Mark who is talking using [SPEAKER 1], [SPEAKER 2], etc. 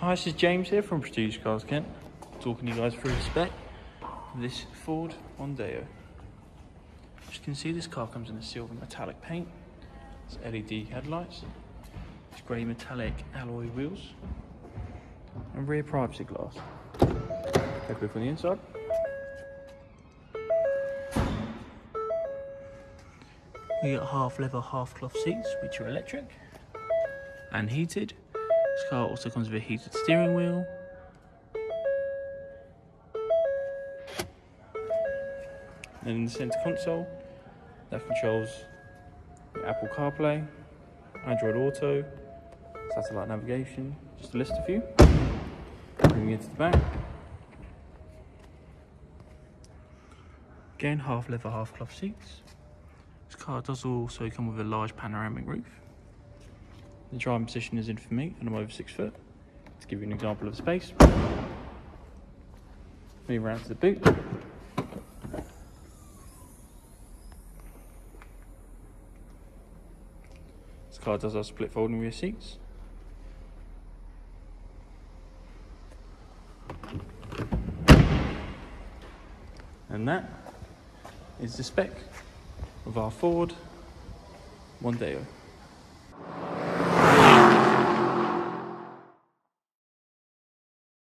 [SPEAKER 1] Hi, this is James here from Prestige Cars Kent, talking to you guys through the spec of this Ford Mondeo. As you can see, this car comes in a silver metallic paint, it's LED headlights, it's grey metallic alloy wheels, and rear privacy glass. Take a look on the inside. We got half leather, half cloth seats, which are electric and heated. This car also comes with a heated steering wheel. And in the centre console, that controls Apple CarPlay, Android Auto, satellite navigation, just to list a few. Moving into the back. Again, half leather, half cloth seats. This car does also come with a large panoramic roof. The driving position is in for me and I'm over six foot. To give you an example of space. Move around to the boot. This car does have split folding rear seats. And that is the spec of our Ford Mondeo.